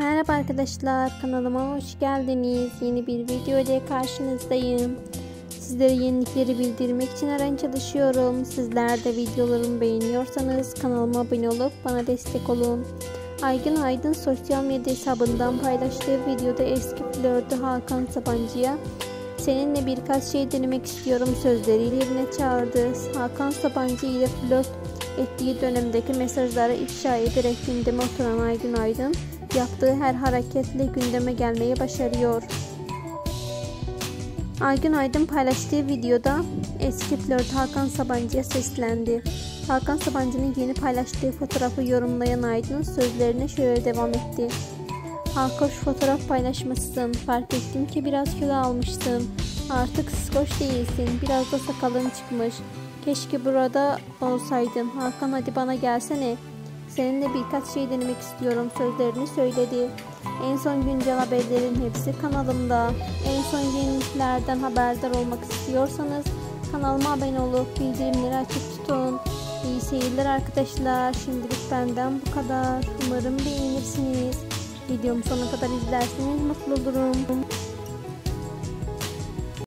Merhaba arkadaşlar kanalıma hoş geldiniz. Yeni bir video ile karşınızdayım. Sizlere yenilikleri bildirmek için her çalışıyorum. Sizler de videolarımı beğeniyorsanız kanalıma abone olup bana destek olun. Aygın Aydın sosyal medya hesabından paylaştığı videoda eski flörtü Hakan Sabancı'ya seninle birkaç şey denemek istiyorum sözleriyle yerine çağırdı. Hakan Sabancı ile flört ettiği dönemdeki mesajları ifşa ederek gündeme oturan Aygün Aydın yaptığı her hareketle gündeme gelmeyi başarıyor. Aygün Aydın paylaştığı videoda eski flört Hakan Sabancı'ya seslendi. Hakan Sabancı'nın yeni paylaştığı fotoğrafı yorumlayan Aydın sözlerine şöyle devam etti. Hakoş fotoğraf paylaşmışsın. Fark ettim ki biraz kilo almışsın. Artık skoş değilsin. Biraz da sakalın çıkmış. Keşke burada olsaydın. Hakan hadi bana gelsene. Seninle birkaç şey denemek istiyorum sözlerini söyledi. En son güncel haberlerin hepsi kanalımda. En son yeniliklerden haberdar olmak istiyorsanız kanalıma abone olup bildirimleri açık tutun. İyi seyirler arkadaşlar. Şimdilik benden bu kadar. Umarım beğenirsiniz. Videomu sonuna kadar izlerseniz mutlu olurum.